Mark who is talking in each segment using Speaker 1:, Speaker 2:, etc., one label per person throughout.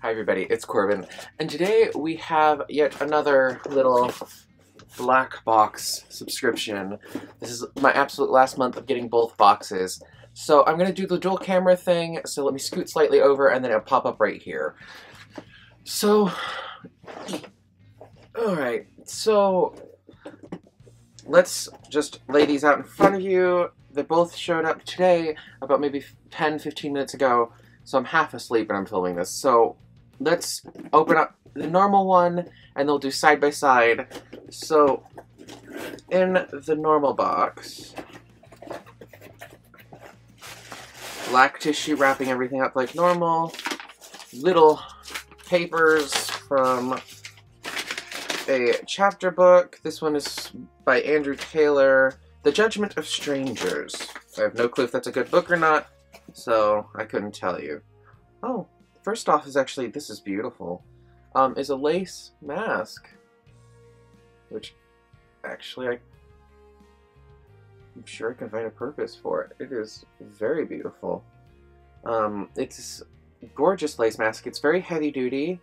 Speaker 1: Hi everybody, it's Corbin, and today we have yet another little black box subscription. This is my absolute last month of getting both boxes. So I'm going to do the dual camera thing, so let me scoot slightly over and then it'll pop up right here. So, alright, so let's just lay these out in front of you. They both showed up today, about maybe 10-15 minutes ago, so I'm half asleep and I'm filming this. So let's open up the normal one and they'll do side by side. So in the normal box, black tissue wrapping everything up like normal, little papers from a chapter book. This one is by Andrew Taylor, The Judgment of Strangers. I have no clue if that's a good book or not, so I couldn't tell you. Oh, first off is actually, this is beautiful, um, is a lace mask. Which, actually, I, I'm sure I can find a purpose for it. It is very beautiful. Um, it's gorgeous lace mask. It's very heavy duty.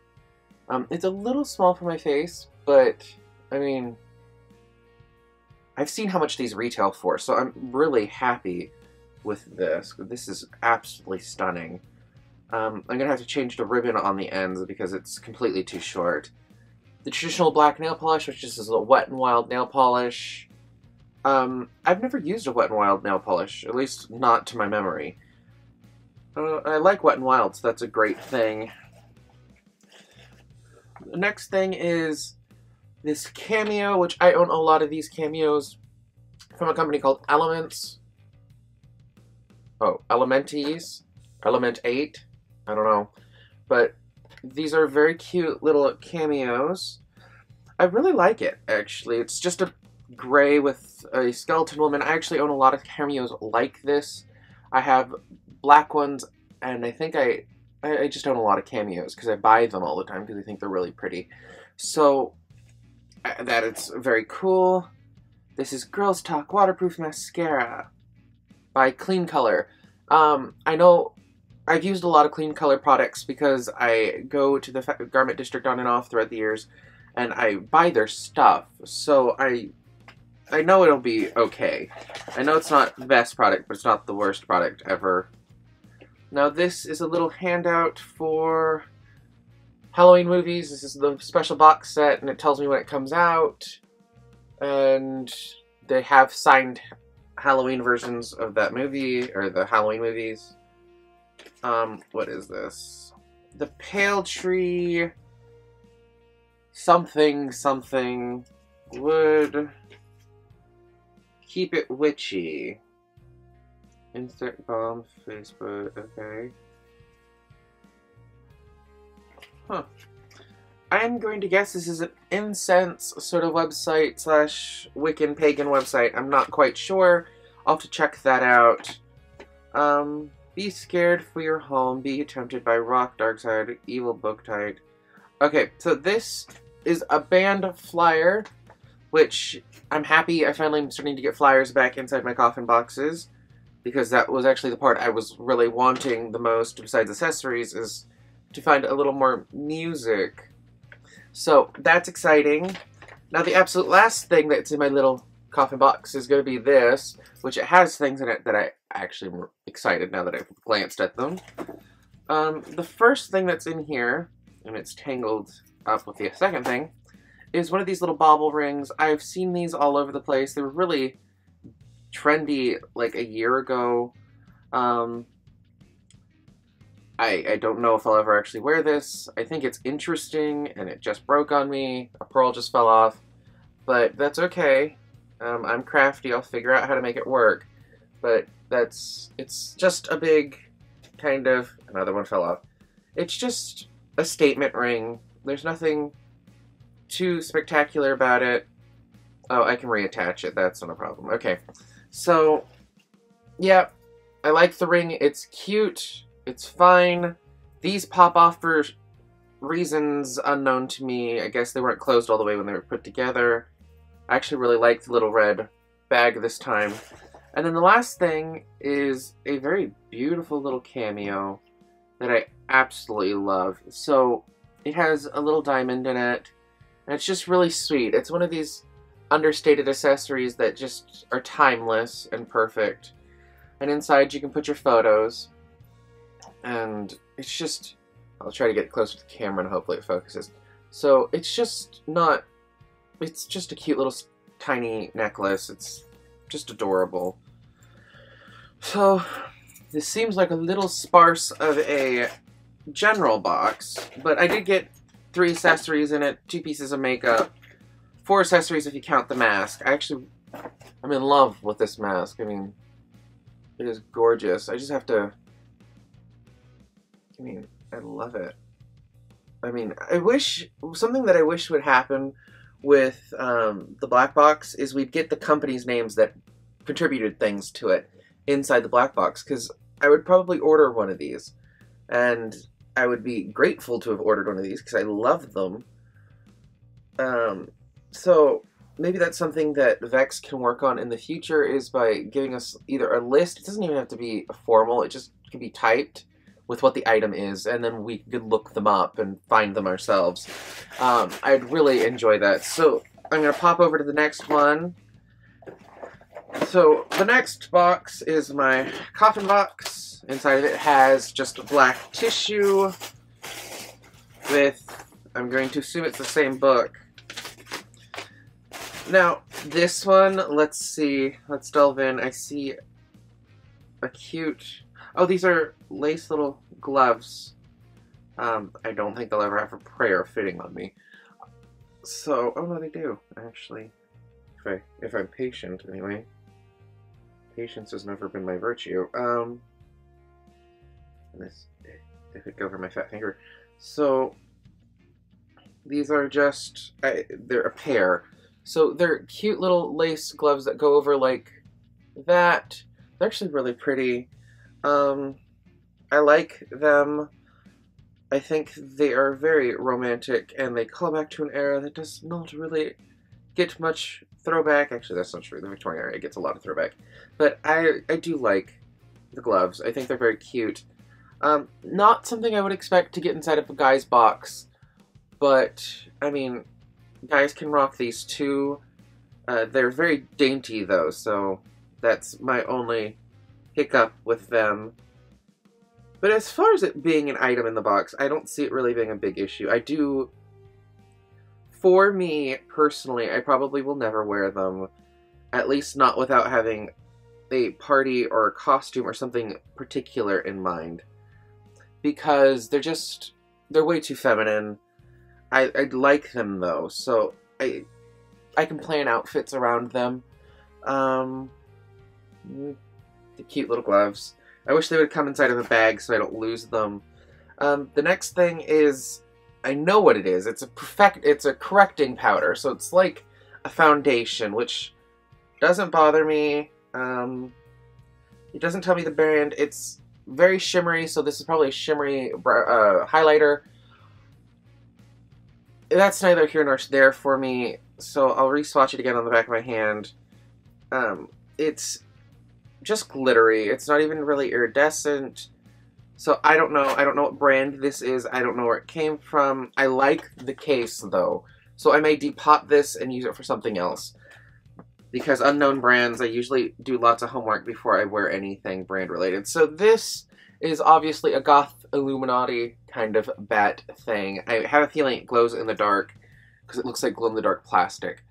Speaker 1: Um, it's a little small for my face, but, I mean, I've seen how much these retail for, so I'm really happy with this. This is absolutely stunning. Um, I'm gonna have to change the ribbon on the ends because it's completely too short. The traditional black nail polish, which is a Wet n Wild nail polish. Um, I've never used a Wet n Wild nail polish, at least not to my memory. Uh, I like Wet n Wild, so that's a great thing. The next thing is this cameo, which I own a lot of these cameos from a company called Elements. Oh, Elementies. Element 8. I don't know. But these are very cute little cameos. I really like it, actually. It's just a gray with a skeleton woman. I actually own a lot of cameos like this. I have black ones, and I think I, I just own a lot of cameos because I buy them all the time because I think they're really pretty. So, that it's very cool. This is Girls Talk Waterproof Mascara by KleanColor. Um, I know I've used a lot of KleanColor products because I go to the garment district on and off throughout the years and I buy their stuff. So I I know it'll be okay. I know it's not the best product, but it's not the worst product ever. Now this is a little handout for Halloween movies. This is the special box set and it tells me when it comes out. And they have signed Halloween versions of that movie, or the Halloween movies. Um, what is this? The Pale Tree something something would keep it witchy. Insect bomb, Facebook, okay. Huh. I'm going to guess this is an incense sort of website slash Wiccan pagan website. I'm not quite sure. I'll have to check that out. Um, be scared for your home. Be tempted by rock, dark side, evil book tight. Okay, so this is a band flyer, which I'm happy I finally am starting to get flyers back inside my coffin boxes, because that was actually the part I was really wanting the most, besides accessories, is to find a little more music. So, that's exciting. Now, the absolute last thing that's in my little coffin box is going to be this, which it has things in it that I actually am excited now that I've glanced at them. Um, the first thing that's in here, and it's tangled up with the second thing, is one of these little bauble rings. I've seen these all over the place. They were really trendy like a year ago. Um, I, I don't know if I'll ever actually wear this. I think it's interesting, and it just broke on me. A pearl just fell off. But that's okay. Um, I'm crafty. I'll figure out how to make it work. But that's... It's just a big kind of... Another one fell off. It's just a statement ring. There's nothing too spectacular about it. Oh, I can reattach it. That's not a problem. Okay. So, yeah. I like the ring. It's cute. It's fine. These pop off for reasons unknown to me. I guess they weren't closed all the way when they were put together. I actually really like the little red bag this time. And then the last thing is a very beautiful little cameo. that I absolutely love. So it has a little diamond in it, and it's just really sweet. It's one of these understated accessories that just are timeless and perfect. And inside you can put your photos, and it's just, I'll try to get closer to the camera and hopefully it focuses. So it's just not, it's just a cute little tiny necklace. It's just adorable. So this seems like a little sparse of a general box, but I did get three accessories in it, two pieces of makeup, four accessories if you count the mask. I actually, I'm in love with this mask. I mean, it is gorgeous. I just have to, I mean, I love it. I mean, I wish, something that I wish would happen with um, the black box is we'd get the company's names that contributed things to it inside the black box, because I would probably order one of these. And I would be grateful to have ordered one of these because I love them. Um, so maybe that's something that Vex can work on in the future is by giving us either a list. It doesn't even have to be formal. It just can be typed with what the item is, and then we could look them up and find them ourselves. Um, I'd really enjoy that. So I'm going to pop over to the next one. So the next box is my coffin box. Inside of it has just black tissue with, I'm going to assume it's the same book. Now, this one, let's see, let's delve in. I see a cute, oh, these are lace little gloves. Um, I don't think they'll ever have a prayer fitting on me. So, oh no, they do, actually. If I, if I'm patient, anyway. Patience has never been my virtue. Um, this it could go over my fat finger. So these are just I, they're a pair. So they're cute little lace gloves that go over like that. They're actually really pretty. Um, I like them. I think they are very romantic and they call back to an era that does not really get much throwback. Actually, that's not true. The Victorian era gets a lot of throwback. But I, I do like the gloves. I think they're very cute. Um, not something I would expect to get inside of a guy's box, but, I mean, guys can rock these too. Uh, they're very dainty, though, so that's my only hiccup with them. But as far as it being an item in the box, I don't see it really being a big issue. I do for me, personally, I probably will never wear them. At least not without having a party or a costume or something particular in mind. Because they're just, they're way too feminine. I, I like them though, so I I can plan outfits around them. Um, the cute little gloves. I wish they would come inside of a bag so I don't lose them. Um, the next thing is I know what it is. It's a perfect. It's a correcting powder, so it's like a foundation, which doesn't bother me. Um, it doesn't tell me the brand. It's very shimmery, so this is probably a shimmery uh, highlighter. That's neither here nor there for me, so I'll re-swatch it again on the back of my hand. Um, it's just glittery. It's not even really iridescent. So I don't know. I don't know what brand this is. I don't know where it came from. I like the case though. So I may depot this and use it for something else. Because unknown brands, I usually do lots of homework before I wear anything brand related. So this is obviously a goth Illuminati kind of bat thing. I have a feeling it glows in the dark because it looks like glow in the dark plastic.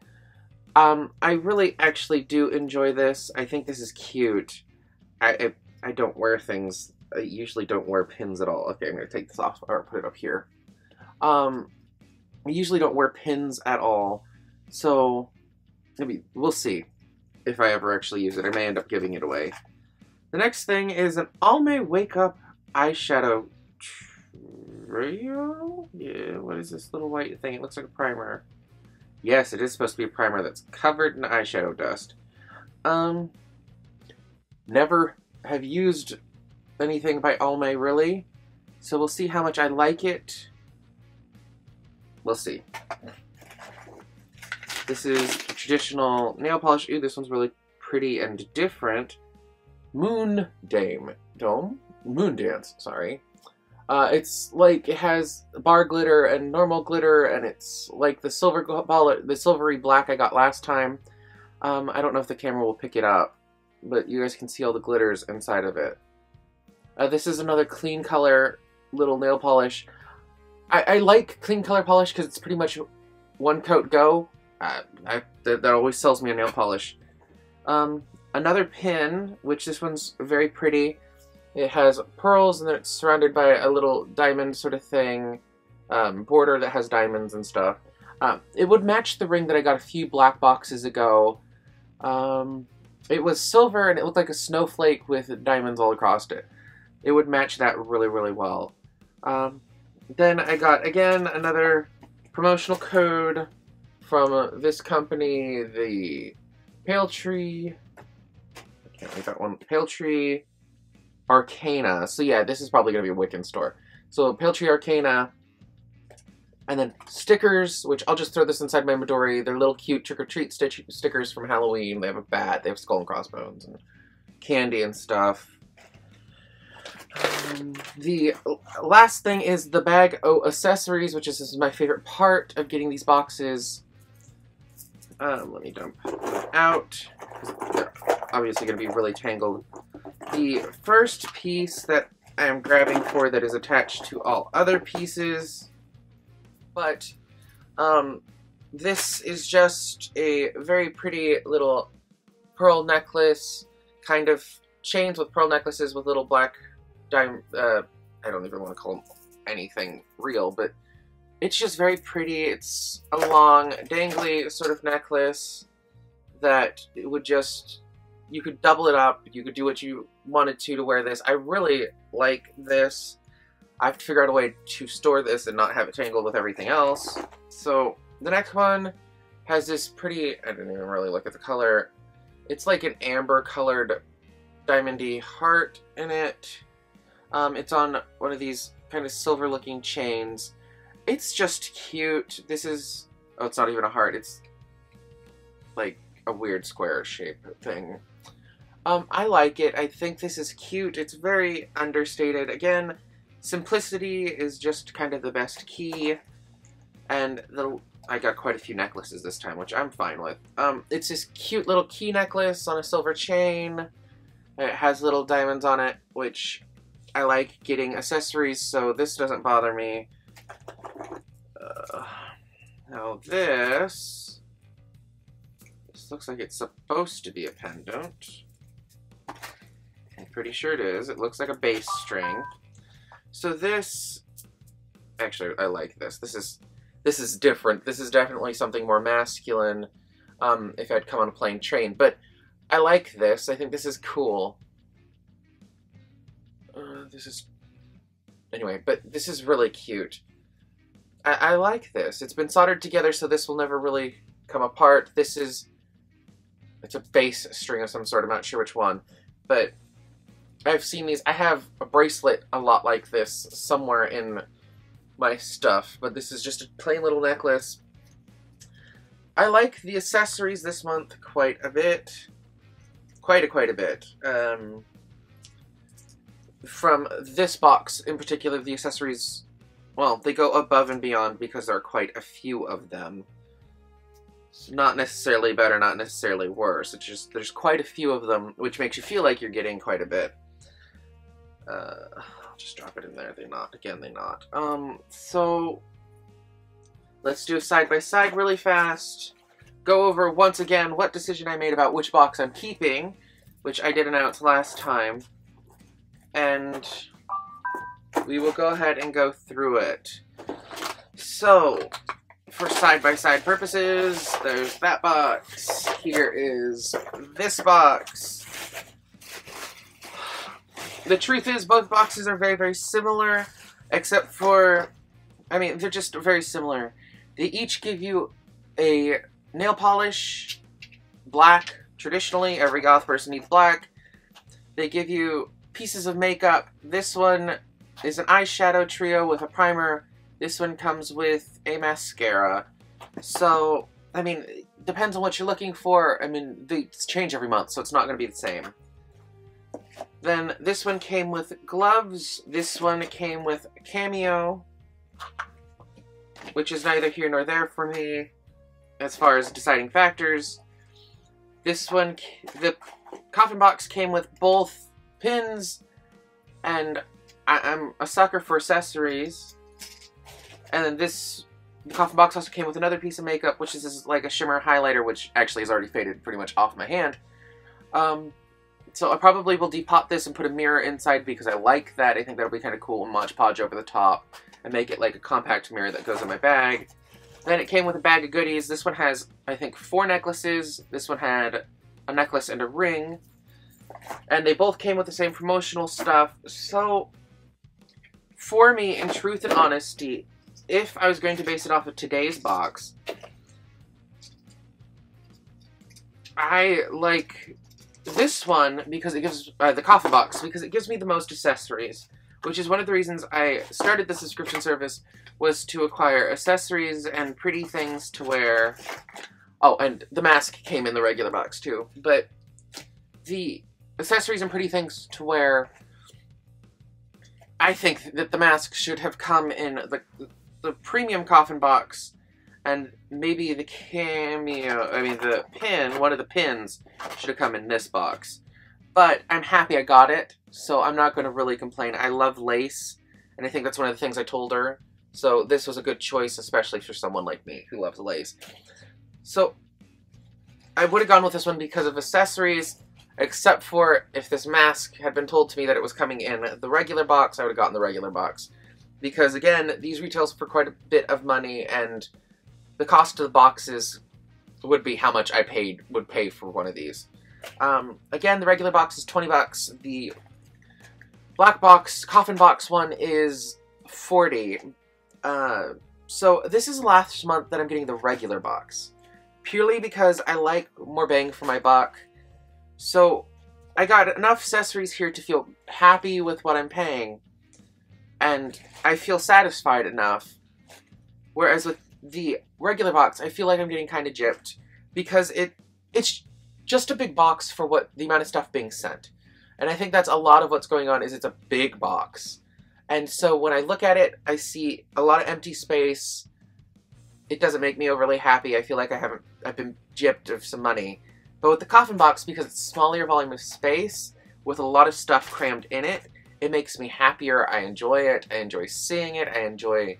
Speaker 1: Um, I really actually do enjoy this. I think this is cute. I, I, I don't wear things I usually don't wear pins at all. Okay, I'm going to take this off or put it up here. Um, I usually don't wear pins at all, so maybe we'll see if I ever actually use it. I may end up giving it away. The next thing is an Almay Wake Up eyeshadow trio? Yeah, what is this little white thing? It looks like a primer. Yes, it is supposed to be a primer that's covered in eyeshadow dust. Um, never have used anything by Almay, really. So we'll see how much I like it. We'll see. This is traditional nail polish. Ooh, this one's really pretty and different. Moon Dame. Dome? Moon Dance, sorry. Uh, it's like it has bar glitter and normal glitter, and it's like the silver ball, the silvery black I got last time. Um, I don't know if the camera will pick it up, but you guys can see all the glitters inside of it. Uh, this is another KleanColor little nail polish. I, I like KleanColor polish because it's pretty much one coat go. Uh, I, that, that, always sells me a nail polish. Um, another pin, which this one's very pretty. It has pearls and then it's surrounded by a little diamond sort of thing, um, border that has diamonds and stuff. Um, it would match the ring that I got a few black boxes ago. Um, it was silver and it looked like a snowflake with diamonds all across it. It would match that really, really well. Um, then I got, again, another promotional code from this company, the Pale Tree. I can't read that one. Pale Tree Arcana. So yeah, this is probably going to be a Wiccan store. So Pale Tree Arcana. And then stickers, which I'll just throw this inside my Midori. They're little cute trick-or-treat stickers from Halloween. They have a bat, they have skull and crossbones, and candy and stuff. Um, the last thing is the bag oh accessories, which is, is my favorite part of getting these boxes. Um, let me dump out. Obviously going to be really tangled. The first piece that I am grabbing for that is attached to all other pieces, but um, this is just a very pretty little pearl necklace, kind of chains with pearl necklaces with little black uh, I don't even want to call them anything real, but it's just very pretty. It's a long, dangly sort of necklace that would just, you could double it up, you could do what you wanted to to wear this. I really like this. I have to figure out a way to store this and not have it tangled with everything else. So the next one has this pretty, I didn't even really look at the color. It's like an amber colored diamondy heart in it. Um, it's on one of these kind of silver looking chains. It's just cute. This is, oh, it's not even a heart. It's like a weird square shape thing. Um, I like it. I think this is cute. It's very understated. Again, simplicity is just kind of the best key. And the I got quite a few necklaces this time, which I'm fine with. Um, it's this cute little key necklace on a silver chain. It has little diamonds on it, which I like getting accessories, so this doesn't bother me. Uh, now this... This looks like it's supposed to be a pendant. Pretty sure it is. It looks like a bass string. So this... Actually, I like this. This is this is different. This is definitely something more masculine um, if I'd come on a plane train. But I like this. I think this is cool Uh, this is... Anyway, but this is really cute. I, I like this. It's been soldered together so this will never really come apart. This is... It's a bass string of some sort. I'm not sure which one. But I've seen these. I have a bracelet a lot like this somewhere in my stuff. But this is just a plain little necklace. I like the accessories this month quite a bit. Quite a quite a bit. Um, from this box in particular, the accessories, well, they go above and beyond because there are quite a few of them. Not necessarily better, not necessarily worse. It's just there's quite a few of them, which makes you feel like you're getting quite a bit. Uh, just drop it in there. They not again. They not. Um. So let's do side by side really fast. Go over once again what decision I made about which box I'm keeping, which I did announce last time and we will go ahead and go through it. So, for side-by-side -side purposes, there's that box. Here is this box. The truth is, both boxes are very, very similar, except for, I mean, they're just very similar. They each give you a nail polish, black, traditionally, every goth person needs black. They give you pieces of makeup. This one is an eyeshadow trio with a primer. This one comes with a mascara. So, I mean, depends on what you're looking for. I mean, they change every month, so it's not going to be the same. Then this one came with gloves. This one came with cameo, which is neither here nor there for me as far as deciding factors. This one, the coffin box came with both pins, and I, am a sucker for accessories. And then this the coffin box also came with another piece of makeup, which is this, like a shimmer highlighter, which actually has already faded pretty much off my hand. Um, so I probably will depot this and put a mirror inside because I like that. I think that'll be kind of cool. Mod Podge over the top and make it like a compact mirror that goes in my bag. Then it came with a bag of goodies. This one has, I think, four necklaces. This one had a necklace and a ring. And they both came with the same promotional stuff. So, for me, in truth and honesty, if I was going to base it off of today's box, I like this one because it gives, uh, the coffin box, because it gives me the most accessories which is one of the reasons I started the subscription service, was to acquire accessories and pretty things to wear. Oh, and the mask came in the regular box too, but the accessories and pretty things to wear, I think that the mask should have come in the, the premium coffin box and maybe the cameo, I mean the pin, one of the pins should have come in this box. But I'm happy I got it, so I'm not going to really complain. I love lace, and I think that's one of the things I told her. So this was a good choice, especially for someone like me who loves lace. So I would have gone with this one because of accessories, except for if this mask had been told to me that it was coming in the regular box, I would have gotten the regular box. Because again, these retails for quite a bit of money, and the cost of the boxes would be how much I paid would pay for one of these. Um, again, the regular box is 20 bucks. The black box, coffin box one is 40. Uh, so this is last month that I'm getting the regular box. Purely because I like more bang for my buck. So I got enough accessories here to feel happy with what I'm paying. And I feel satisfied enough. Whereas with the regular box, I feel like I'm getting kind of gypped. Because it it's just a big box for what the amount of stuff being sent. And I think that's a lot of what's going on is it's a big box. And so when I look at it, I see a lot of empty space. It doesn't make me overly happy. I feel like I haven't I've been gypped of some money. But with the coffin box, because it's smaller volume of space, with a lot of stuff crammed in it, it makes me happier. I enjoy it. I enjoy seeing it. I enjoy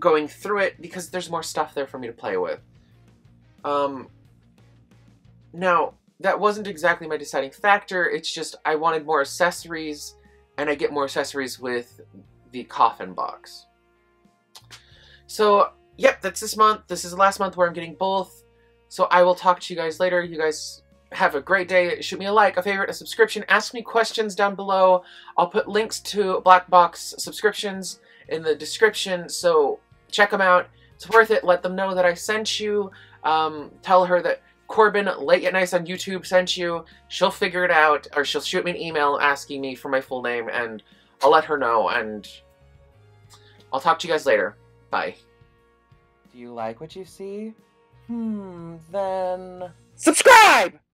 Speaker 1: going through it because there's more stuff there for me to play with. Um, now, that wasn't exactly my deciding factor, it's just I wanted more accessories, and I get more accessories with the coffin box. So, yep, that's this month. This is the last month where I'm getting both. So I will talk to you guys later. You guys have a great day. Shoot me a like, a favorite, a subscription. Ask me questions down below. I'll put links to Black Box subscriptions in the description, so check them out. It's worth it. Let them know that I sent you. Um, tell her that Corbin Lateyetnice on YouTube sent you. She'll figure it out, or she'll shoot me an email asking me for my full name, and I'll let her know, and I'll talk to you guys later. Bye.
Speaker 2: Do you like what you see? Hmm, then...
Speaker 1: Subscribe!